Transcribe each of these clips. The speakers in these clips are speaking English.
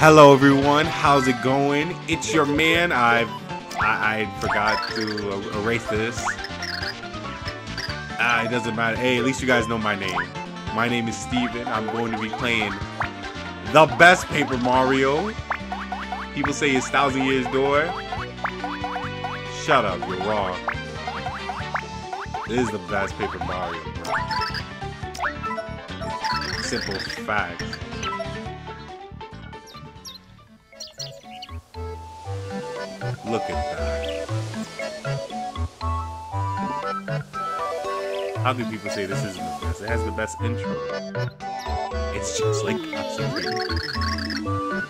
Hello everyone, how's it going? It's your man. I I, I forgot to erase this. Ah, it doesn't matter. Hey, at least you guys know my name. My name is Steven. I'm going to be playing the best Paper Mario. People say it's Thousand Years Door. Shut up, you're wrong. This is the best Paper Mario, bro. Simple facts. Look at that. How do people say this isn't the best? It has the best intro. It's just like sorry.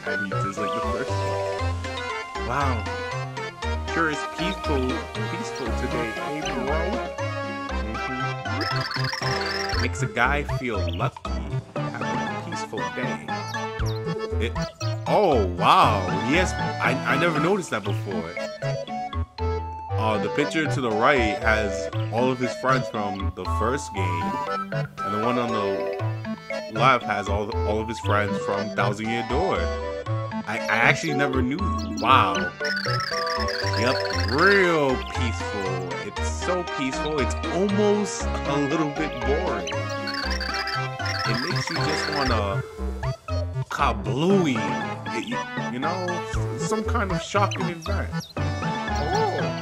I mean, just like the first one. Wow. Sure is peaceful, peaceful today, hey bro. Makes a guy feel lucky having a peaceful day. It, oh wow, yes, I, I never noticed that before. Uh, the picture to the right has all of his friends from the first game, and the one on the left has all all of his friends from Thousand Year Door. I, I actually never knew. Wow. Yep, real peaceful. It's so peaceful. It's almost a little bit boring. It makes you just wanna kablooey. You, you know, some kind of shocking event. Oh.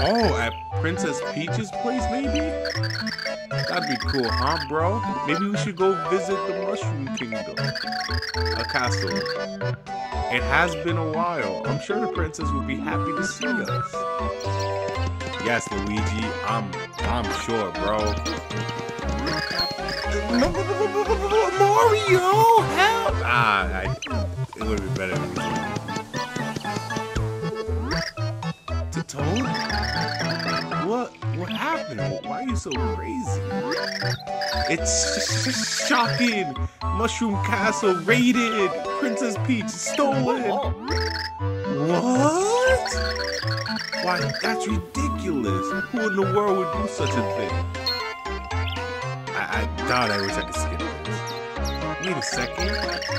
Oh, at Princess Peach's place, maybe? That'd be cool, huh, bro? Maybe we should go visit the Mushroom Kingdom. A castle. It has been a while. I'm sure the princess will be happy to see us. Yes, Luigi, I'm I'm sure, bro. Mario, help! Ah, I, it would be better if it was To Toad? What? What happened? Why are you so crazy? It's shocking! Mushroom Castle raided! Princess Peach stolen! What? Why, that's ridiculous! Who in the world would do such a thing? I, I I wish I could skip this. Wait a second.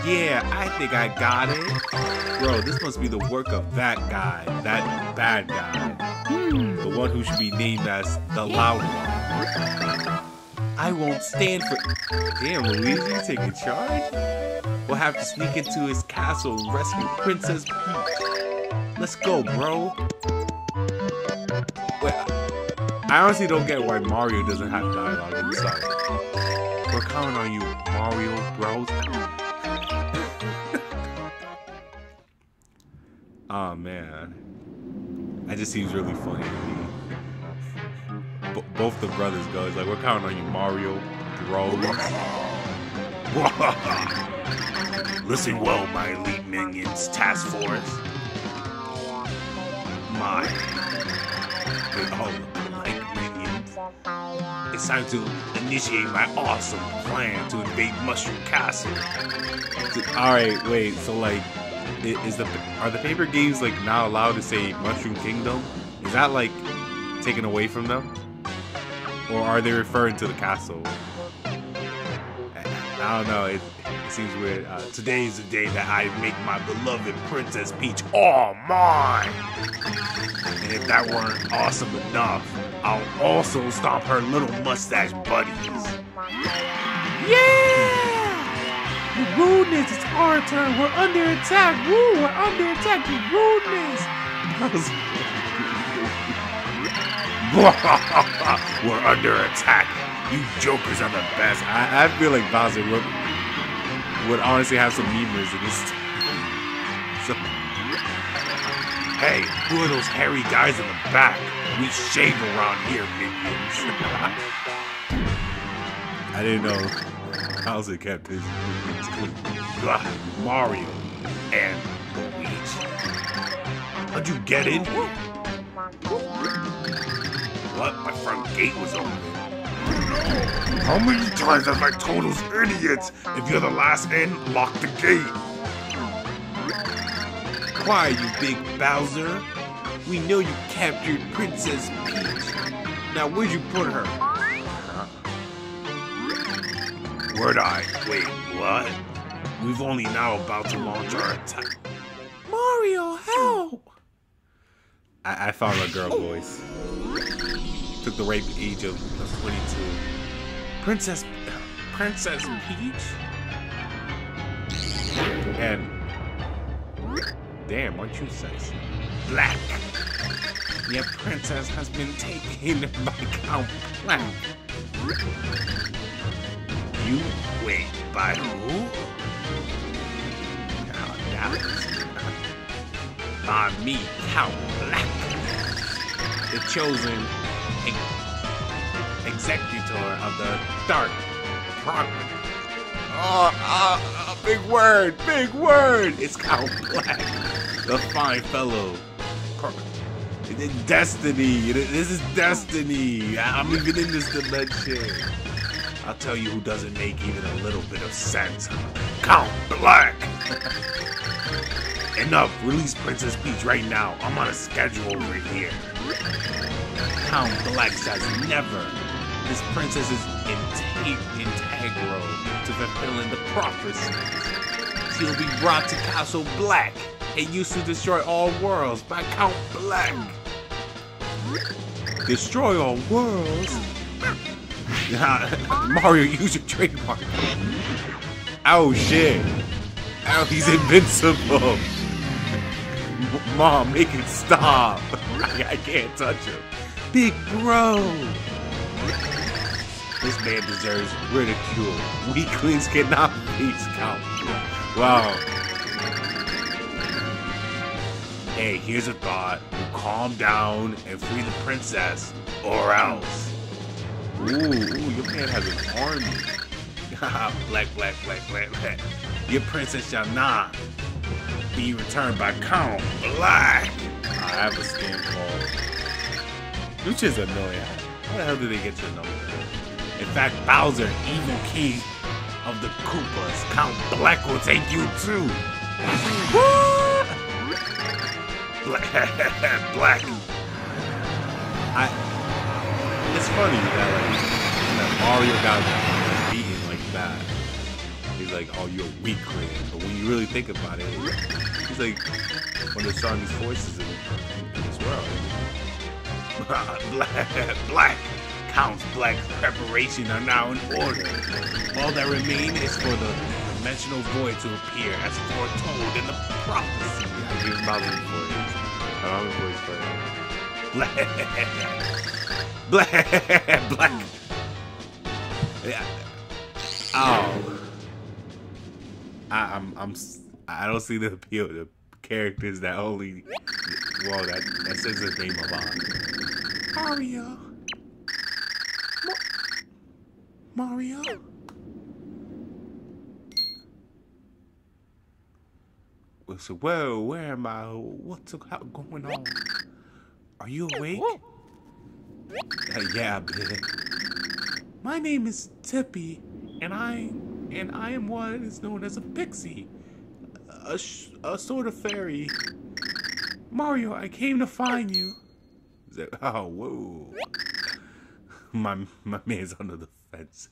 Yeah, I think I got it. Bro, this must be the work of that guy, that bad guy. The one who should be named as the loud one. I won't stand for. Damn, Luigi taking charge? We'll have to sneak into his castle and rescue Princess Peach. Let's go, bro. Wait, I honestly don't get why Mario doesn't have dialogue inside. We're counting on you, Mario Bros. oh man, that just seems really funny to me. B both the brothers go. It's like we're counting on you, Mario Bros. Listen well, my elite minions task force. My, they all like minions. It's time to initiate my awesome plan to invade Mushroom Castle. All right, wait. So like, is the are the paper games like now allowed to say Mushroom Kingdom? Is that like taken away from them, or are they referring to the castle? I don't know. It, it seems weird. Uh, today is the day that I make my beloved Princess Peach all mine. And if that weren't awesome enough, I'll also stomp her little mustache buddies. Yeah! The rudeness, it's our turn. We're under attack. Woo, we're under attack. The rudeness. We're under attack. You jokers are the best. I, I feel like Bowser would, would honestly have some memers in this. So, hey, who are those hairy guys in the back? We shave around here, minions. I didn't know Bowser kept his minions clean. Mario and Luigi. How'd you get in? What? My front gate was open. How many times have I told those idiots? If you're the last in, lock the gate. Why, you big Bowser. We know you captured Princess Peach. Now, where'd you put her? Where'd I? Wait, what? We've only now about to launch our attack. Mario, help! I, I found a girl oh. voice. Took the rape age of, of 22. Princess, Princess Peach? And, damn, aren't you sexy? Black. Your princess has been taken by Count Bleck. You wait, by who? Now that by me, Count Bleck, the chosen executor of the Dark Progress. Oh, uh, uh, big word, big word! It's Count Bleck, the fine fellow. Destiny, this is destiny. I'm even in this dimension. I'll tell you who doesn't make even a little bit of sense. Count Bleck! Enough! Release Princess Peach right now. I'm on a schedule over here. Count Bleck says never. This princess is integral to fulfilling the prophecy. She'll be brought to Castle Bleck. It used to destroy all worlds by Count Bleck. Destroy all worlds? Mario, use your trademark. Oh shit. Oh, he's invincible. Mom, make it stop. I, can't touch him. Big bro. This man deserves ridicule. Weaklings cannot face count. Wow. Hey, here's a thought. Calm down and free the princess, or else. Ooh, ooh your man has an army. black, black, black, black, black. Your princess shall not be returned by Count Bleck. I have a skin called. Which is annoying. How the hell did they get your number? In fact, Bowser, evil king of the Koopas, Count Black will take you too. Black. Black. I. It's funny that like that Mario got. He's like, oh, you're a weakling. But when you really think about it, he's like one of the strongest voices in, in, this world. black, black. Counts black preparation are now in order. All that remains is for the dimensional void to appear as foretold in the prophecy. I give Bowser's voice. I voice for him. Black. Black. Black. Yeah. Oh. I, I'm I'm I don't see the appeal to characters that only well that that says the name a lot. Mario. Ma Mario. So, whoa, where am I? What's going on? Are you awake? Uh, yeah, bitch. My name is Tippi, and I and I am what is known as a pixie, a, a sort of fairy. Mario, I came to find you. Oh, whoa. My, my man's under the fence.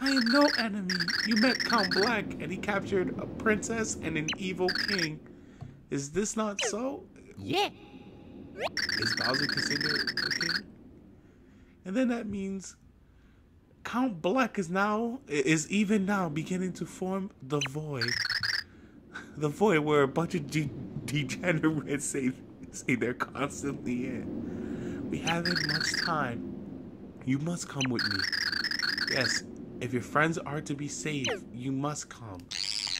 I am no enemy. You met Count Bleck, and he captured a princess and an evil king. Is this not so? Yeah. Is Bowser considered a king? And then that means Count Bleck is now is even now beginning to form the void. The void where a bunch of de degenerates say say they're constantly in. We haven't much time. You must come with me. Yes, if your friends are to be saved, you must come.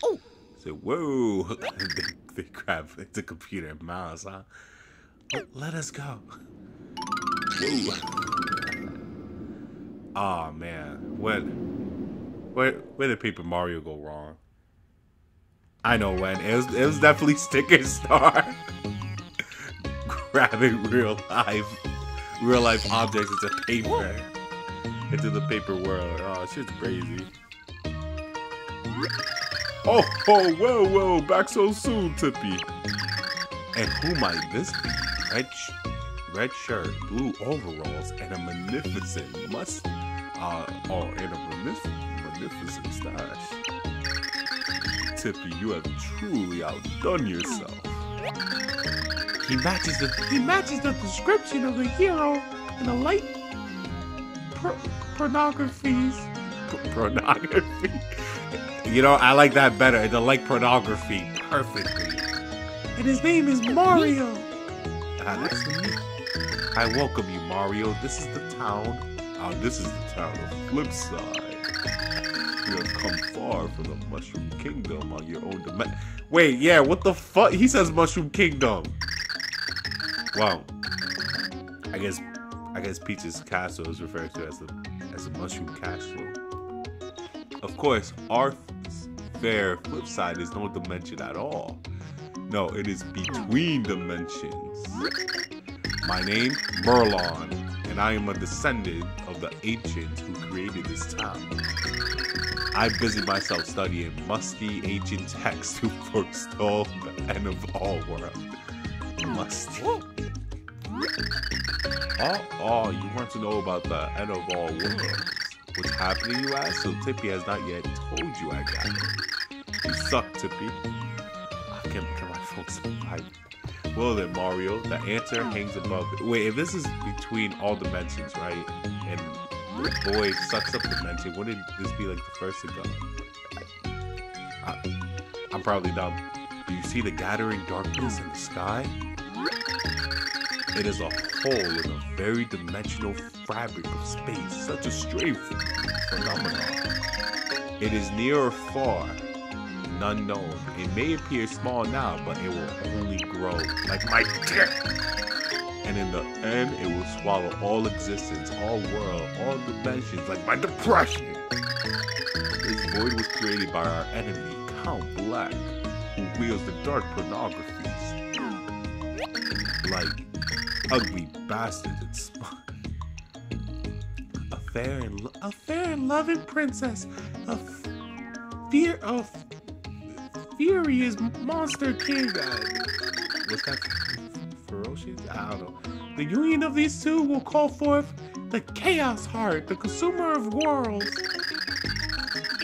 Oh. So whoa, they, they grab the computer mouse, huh? let us go. Whoa. Oh man, what? Where where did Paper Mario go wrong? I know when. It was it was definitely Sticker Star. Grabbing real life real life objects into paper. Into the paper world. Oh, shit's crazy. Oh, oh, whoa, whoa, back so soon, Tippi. And who might this be? Red, red shirt, blue overalls, and a magnificent must uh, oh, and a magnificent, magnificent stash. Tippi, you have truly outdone yourself. He matches the he matches the description of the hero in the light por- pornographies. P- pornography. You know, I like that better. The like pornography perfectly. And his name is Mario. Ah, that's me. I welcome you, Mario. This is the town. This is the town of Flipside. You have come far from the Mushroom Kingdom on your own dimension. Wait, yeah, what the fuck? He says Mushroom Kingdom. Wow. I guess, I guess Peach's castle is referred to as a as a mushroom castle. Of course, our fair Flipside is no dimension at all. No, it is between dimensions. My name, Merlon, and I am a descendant of the ancients who created this town. I busy myself studying musty ancient texts to forestall the end of all world. Musty. Oh, oh, you want to know about the end of all worlds? What's happening, you ask? So Tippi has not yet told you I got it. You suck, Tippi. I can, can my folks pipe? Well then, Mario, the answer hangs above. Wait, if this is between all dimensions, right? And the boy sucks up dimension, wouldn't this be like the first to go? I, I'm probably dumb. Do you see the gathering darkness in the sky? It is a hole in a very dimensional fabric of space, such a strange phenomenon. It is near or far, none known. It may appear small now, but it will only grow like my dick. And in the end, it will swallow all existence, all world, all dimensions, like my depression. This void was created by our enemy, Count Bleck, who wields the dark pornographies. Like ugly bastards and smart. A fair and a fair and loving princess, a fear of furious monster king. Uh, what's that? Ferocious? I don't know. The union of these two will call forth the Chaos Heart, the consumer of worlds.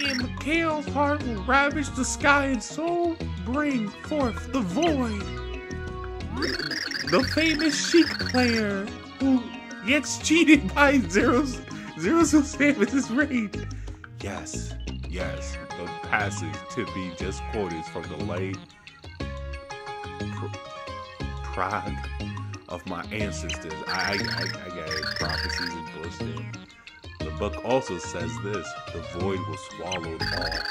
And the Chaos Heart will ravage the sky and so bring forth the void the famous Sheik player who gets cheated by Zero's Zero Zero Samus's raid. Yes, yes, the passage to be just quoted from the late pr- Prague of my ancestors. I, I, I, get it. Prophecies and bullshit. The book also says this: the void will swallow it all.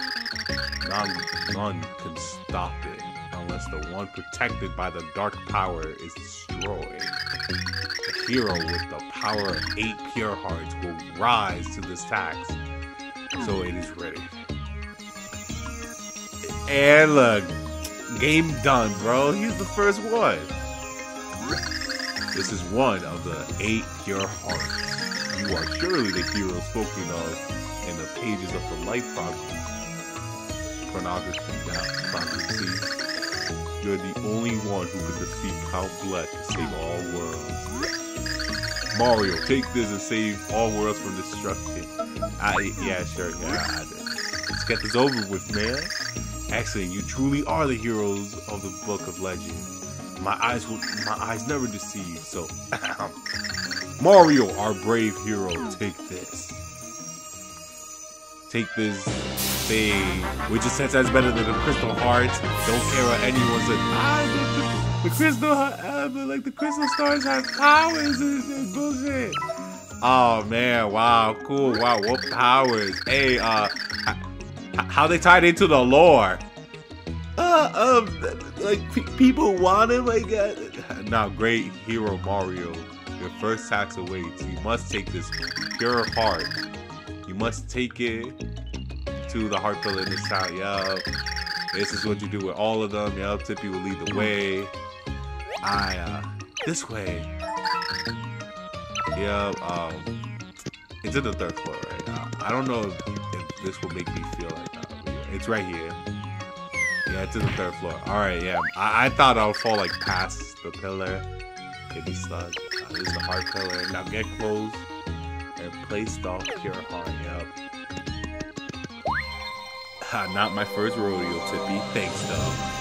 None, none can stop it unless the one protected by the dark power is destroyed. The hero with the power of eight pure hearts will rise to this task. So it is ready. And look, game done, bro. He's the first one. This is one of the eight pure hearts. You are surely the hero spoken of in the pages of the life prophecy. Pornography, prophecy. You're the only one who can defeat Count Bleck to save all worlds. Mario, take this and save all worlds from destruction. I, yeah, sure, yeah. I, let's get this over with, man. Excellent, you truly are the heroes of the Book of Legends. My eyes will, my eyes never deceive. So, Mario, our brave hero, take this. Take this thing, which is sense that's better than the crystal hearts. Don't care what anyone says. Ah, the, the, crystal, uh, like the crystal stars have powers and, and bullshit. Oh man, wow, cool, wow, what powers? Hey, uh, how they tied into the lore? Uh, um, like pe- people want him, like, uh, now great hero Mario. Your first tax awaits. You must take this pure heart. You must take it to the heart pillar this town. Yup. This is what you do with all of them. Yup. Tippi will lead the way. I, uh, this way. Yup. Um, it's in the third floor, right? Uh, I don't know if, if this will make me feel like that. It's right here. Yeah, it's in the third floor. All right, yeah. I, I thought I would fall like past the pillar. Get me stuck. Uh, this is the heart pillar. Now get close and place the pure heart. Yep. Not my first rodeo, Tippi. Thanks, though.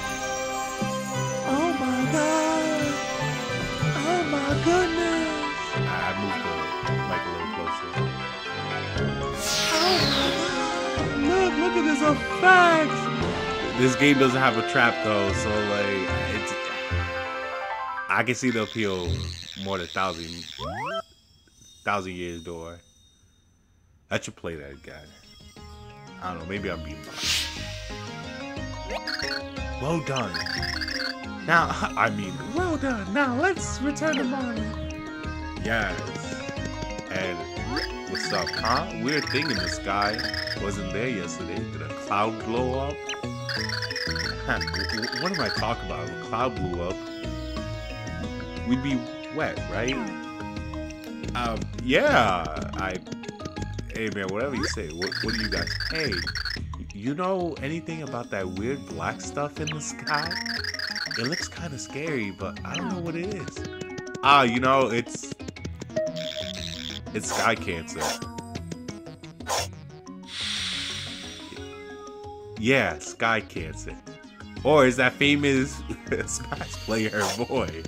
Look, at this! This game doesn't have a trap though, so like it's. I can see the appeal more than thousand, thousand years door. I should play that guy. I don't know. Maybe I'm being biased. Well done. Now, I mean, Well done. Now let's return to Marley. yes. And what's up, huh? Weird thing in the sky wasn't there yesterday. Did a cloud blow up? What am I talking about? A cloud blew up, we'd be wet, right? Um, yeah. I. Hey man, whatever you say. What, what do you guys? Hey, you know anything about that weird black stuff in the sky? It looks kind of scary, but I don't know what it is. Ah, you know, it's it's sky cancer. Yeah, sky cancer. Or is that famous Smash player boy?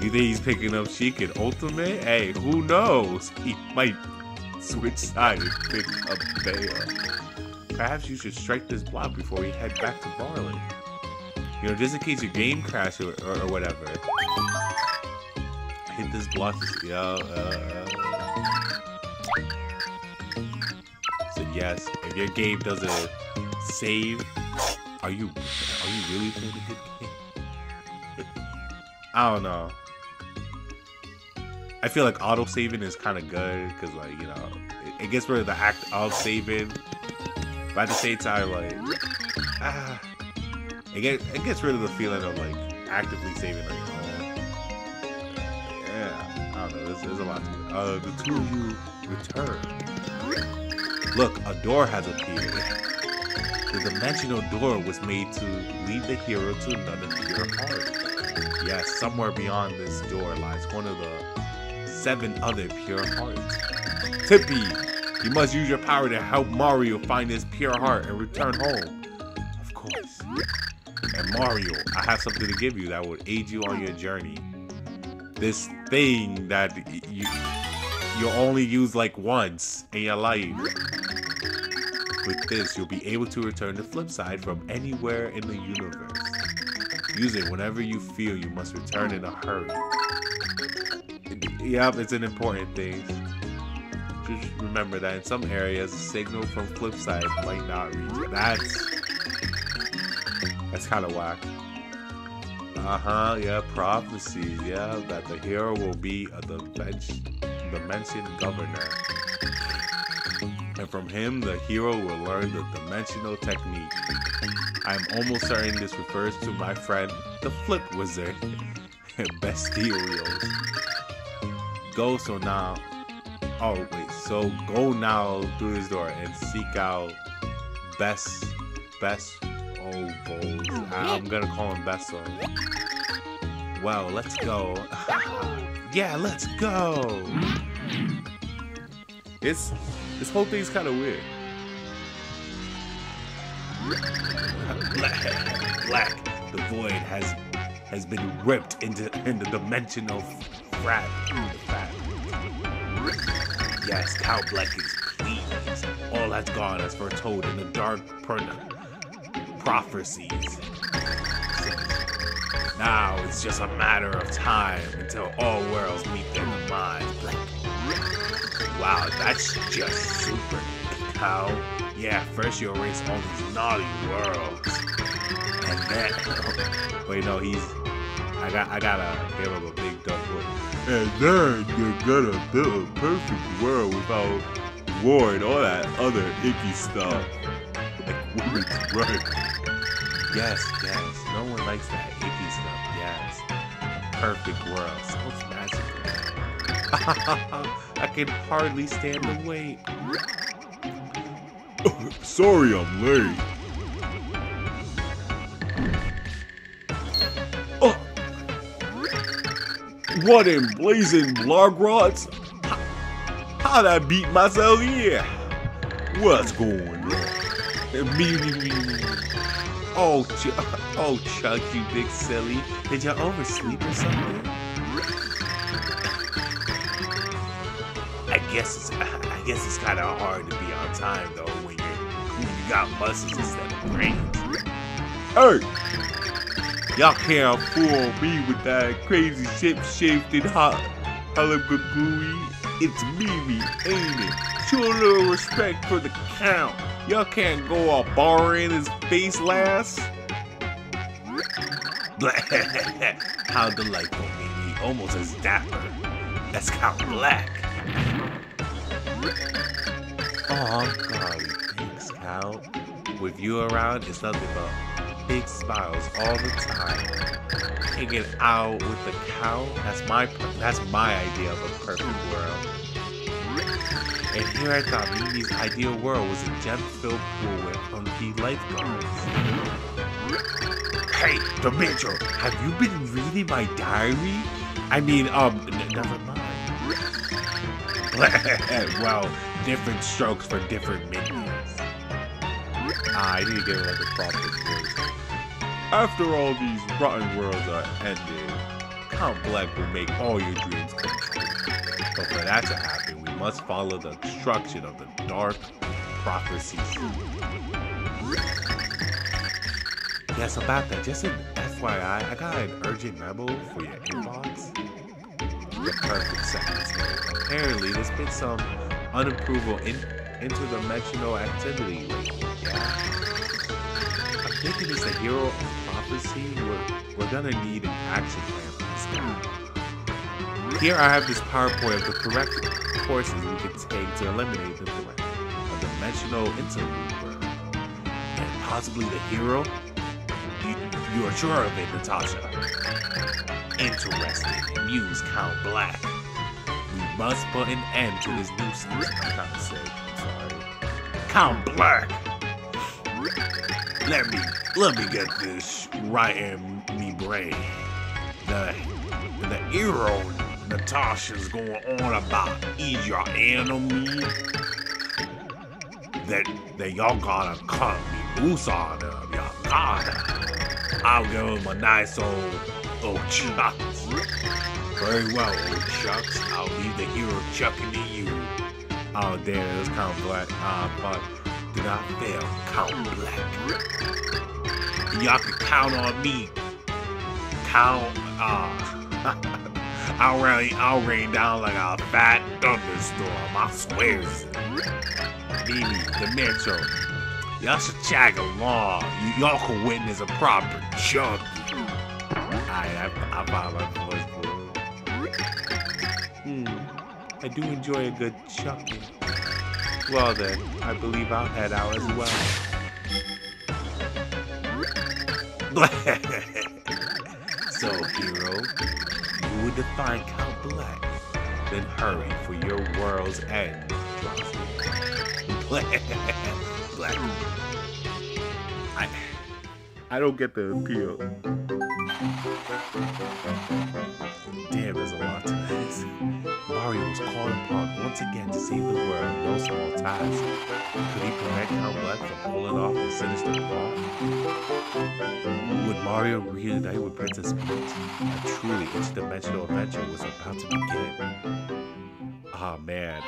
You think he's picking up Sheik in Ultimate? Hey, who knows? He might switch sides and pick up Bea. Perhaps you should strike this block before we head back to Barley. You know, just in case your game crashes or, or, or whatever. Hit this block. Yeah. Uh, so yes, if your game doesn't save, are you are you really playing a good game? I don't know. I feel like auto saving is kind of good because, like, you know, it, it gets rid of the act of saving, but at the same time, like, ah, it get it gets rid of the feeling of like actively saving on There's, there's a lot to it. Uh, the two of you return. Look, a door has appeared. The dimensional door was made to lead the hero to another pure heart. Yes, somewhere beyond this door lies one of the seven other pure hearts. Tippi, you must use your power to help Mario find his pure heart and return home. Of course. And Mario, I have something to give you that will aid you on your journey. This thing that you you only use like once in your life. With this, you'll be able to return to Flipside from anywhere in the universe. Use it whenever you feel you must return in a hurry. Yep, it's an important thing. Just remember that in some areas, a signal from Flipside might not reach. That's that's kind of whack. Uh huh. Yeah, prophecies. Yeah, that the hero will be a dimension, dimension governor, and from him, the hero will learn the dimensional technique. I'm almost certain this refers to my friend, the Flip Wizard, Bestiarios. Go so now. Oh wait, so go now through this door and seek out best, best ovals. Oh, ah, I'm gonna call him Besso. Well, let's go. yeah, let's go. It's this whole thing's kind of weird. Black, black, the void has has been ripped into in the dimensional frat. Yes, Cow Black is pleased. All has gone as foretold in the dark pro- prophecies. Now it's just a matter of time until all worlds meet their demise. Wow, that's just super, Cow. Yeah, first you erase all these naughty worlds, and then wait, no, he's. I got, I gotta give him a big duck voice. And then you're gonna build a perfect world without war and all that other icky stuff. Like women's right. Yes, yes. No one likes that icky stuff. Yes. Perfect world. Sounds magical. I can hardly stand the wait. Sorry I'm late. Oh. What in blazing blog rods? How'd I beat myself here? What's going on? Oh, oh, Chuck, you big silly. Did you oversleep or something? I guess it's, I guess it's kind of hard to be on time though when you're, when you got muscles instead of brains. Hey, y'all can't fool me with that crazy ship-shifted hot hullabaloo. It's Mimi, ain't it? Show a little respect for the count. Y'all can't go all borrowing his face last. How delightful, Mimi. Almost as dapper. That's Count Bleck. Oh, thanks, Count. With you around, it's nothing but big smiles all the time. Hanging out with the cow, that's my that's my idea of a perfect world. And here I thought Mimi's ideal world was a gem-filled pool with funky lifeguards. Hey, Dimentio, have you been reading my diary? I mean, um, never mind. well, different strokes for different minions. Ah, I need to get like a proper voice. After all these rotten worlds are ended, Count Bleck will make all your dreams come true. But for that to happen, must follow the instruction of the Dark Prophecies. Yes, about that, just an FYI, I got an urgent memo for your inbox. The perfect. Apparently, there's been some unapproval in interdimensional activity lately. Yeah. I'm thinking it's the hero of prophecy. We're, we're gonna need an action plan for this guy. Here I have this PowerPoint of the correct courses we can take to eliminate the threat. A dimensional interloper. And possibly the hero? You, you are sure of it, Nastasia. Interesting. Muse Count Bleck. We must put an end to this nuisance. Say. Sorry. Count Bleck. Let me let me get this right in me brain. The the hero Nastasia's going on about is your enemy. That that y'all gotta cut me loose on them. Y'all gotta. I'll give him a nice old old chucks. Very well, old chucks. I'll leave the hero chucking to you. Oh damn, it was Count Bleck. Uh, but do not fail, Count Bleck. Y'all can count on me. Count. Uh, I'll rain, I'll rain down like a fat thunderstorm. I swear. Mimi, Dimentio, y'all should tag along. Y'all can witness a proper chunk. I, I, I found my voice. Hmm. I do enjoy a good chucking. Well then, I believe I'll head out as well. so, hero, you would define Count Bleck. Then hurry for your world's end, Black. I, I don't get the appeal. Damn, there's a lot. Mario was called upon once again to save the world, no small task. Could he prevent Count Bleck from pulling off the sinister plot? Would Mario reunite with Princess Peach? A truly interdimensional adventure was about to begin. Oh man,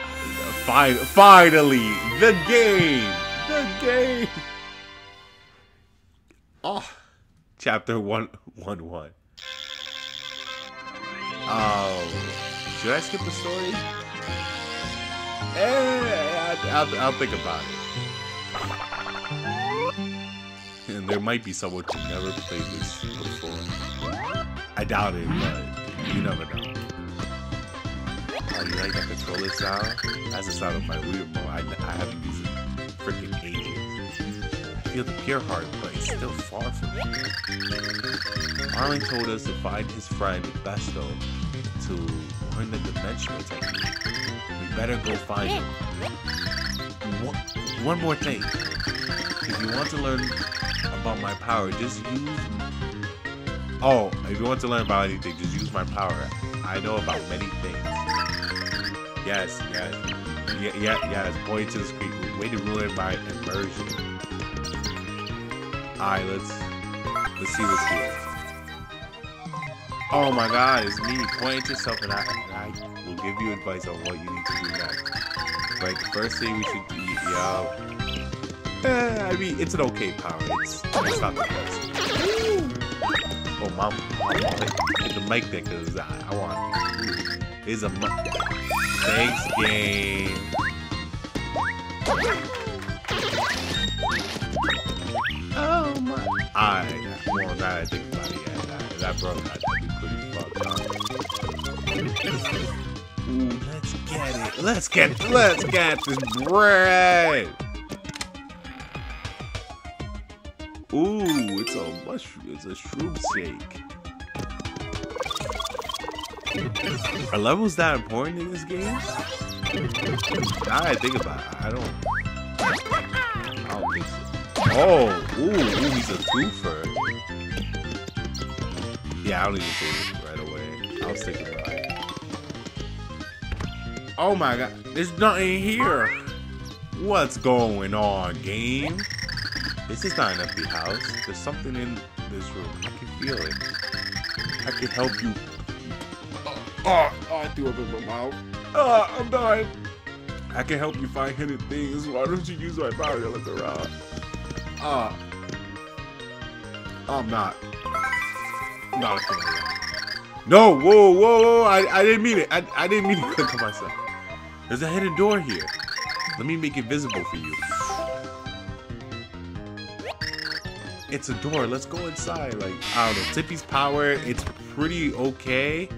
Fin finally, the game! The game! Ah. Oh, chapter 111. Oh, should I skip the story? Eh, I'll, I'll think about it. And there might be someone who never played this before. I doubt it, but you never know. Oh, like that controller sound? That's the sound of my Wii remote. I, I haven't used it in freaking ages. I feel the pure heart, but it's still far from here. Arlen told us to find his friend Besto to learn the dimensional technique. We better go find him. One, one more thing. If you want to learn about my power, just use... Oh, if you want to learn about anything, just use my power. I know about many things. Yes, yes. Yeah, yeah, yes. Point to the screen. way to ruin my immersion. Alright, let's let's see what's here. Oh my god, it's me. Point at yourself I, I will give you advice on what you need to do next. But the first thing we should do, yo. Eh, I mean, it's an okay power. It's, it's not the best. Oh, mom, hit the mic there because I, I want. It's a mic. Thanks, game. Oh my. I, well, now I think about it, yeah, that, that broke. Let's get it. Let's get, let's get this bread. Ooh, it's a mushroom. It's a shroom shake. Are levels that important in this game? Now I think about it, I don't. I don't think so. Oh, ooh, ooh, he's a twofer. Yeah, I don't even think right away. I was thinking about. Oh my god, there's nothing here. What's going on, game? This is not an empty house. There's something in this room. I can feel it. I can help you. Oh, oh, oh I threw up in my mouth. Oh, I'm dying. I can help you find hidden things. Why don't you use my power to look around? Ah. I'm not. Not a that. No, whoa, whoa, whoa. I, I didn't mean it. I, I didn't mean to click on myself. There's a hidden door here. Let me make it visible for you. It's a door. Let's go inside. Like, I don't know. Tippi's power, it's pretty okay.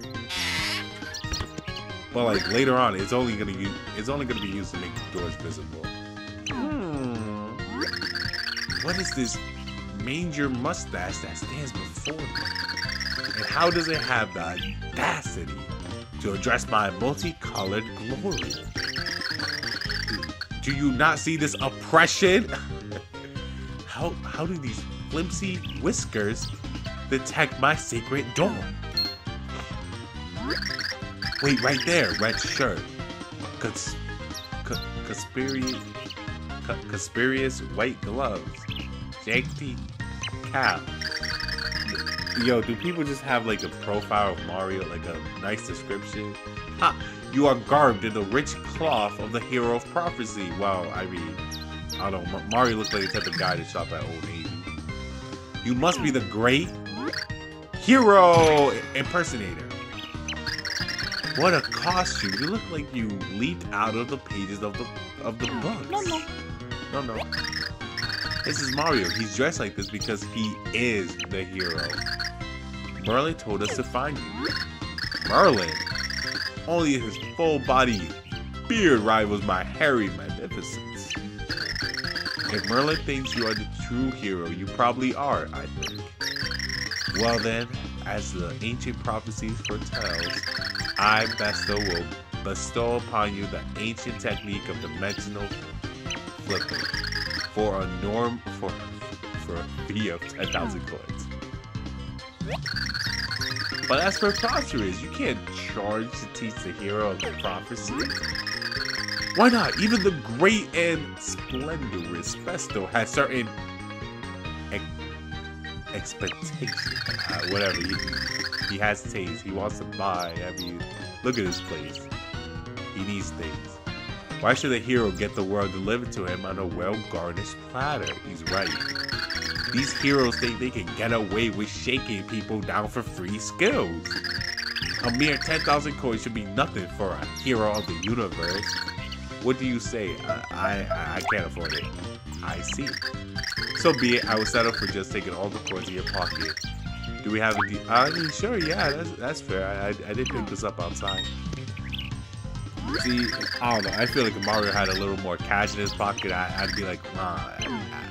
But like later on, it's only gonna use it's only gonna be used to make doors visible. Hmm. What is this manger mustache that stands before me? And how does it have the audacity to address my multicolored glory? Do you not see this oppression? how how do these flimsy whiskers detect my secret door? Wait, right there, red shirt. Cons conspiracy, conspiracious white gloves. Janky cap. Yo, do people just have like a profile of Mario, like a nice description? Ha! You are garbed in the rich cloth of the hero of prophecy. Wow, I mean, I don't know. Mario looks like the type of guy to shop at Old Navy. You must be the great hero impersonator. What a costume! You look like you leaped out of the pages of the of the books. No, no. No, no. This is Mario. He's dressed like this because he is the hero. Merlon told us to find you. Merlon? Only his full body beard rivals my hairy magnificence. If Merlon thinks you are the true hero, you probably are, I think. Well then, as the ancient prophecies foretells, I, Besto, will bestow upon you the ancient technique of dimensional flipping for a norm for for a fee of 10,000 coins. But that's preposterous. You can't charge to teach the hero of the prophecy. Why not? Even the great and splendorous Festo has certain ex expectations. Uh, whatever. He, he has taste. He wants to buy. I mean, look at his place. He needs things. Why should a hero get the world delivered to him on a well-garnished platter? He's right. These heroes think they can get away with shaking people down for free skills. A mere 10,000 coins should be nothing for a hero of the universe. What do you say? I, I, I can't afford it. I see. So be it, I will settle for just taking all the coins in your pocket. Do we have a? I mean, sure, yeah, that's, that's fair. I, I, I did pick this up outside. See, I don't know. I feel like if Mario had a little more cash in his pocket, I, would be like, nah, I,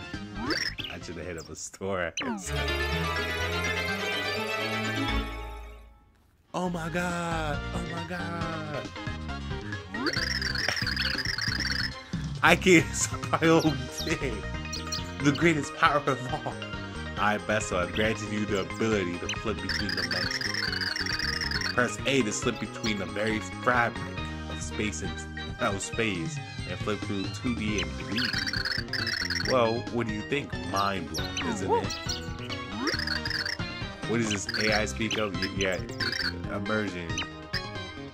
I, I should have hit up a store. oh my god! Oh my god! I can my own thing. The greatest power of all. I bet so. I've granted you the ability to flip between dimensions. Press A to slip between the very fabric of space and oh, space and flip through 2D and 3D. Well, what do you think? Mind blowing, isn't it? What does this AI speak of? Yeah, immersion.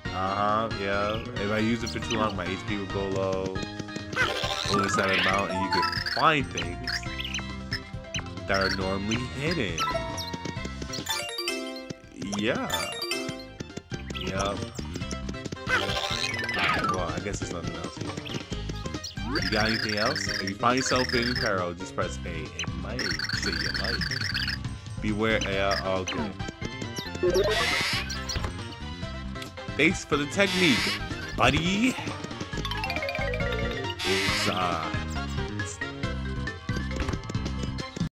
Uh huh, yeah. If I use it for too long, my HP will go low. Only set amount, and you can find things that are normally hidden. Yeah. Yep. Guess there's nothing else. You got anything else? If you find yourself in peril, just press A. It might save your life. Beware, yeah, okay. Thanks for the technique, buddy. It's, uh,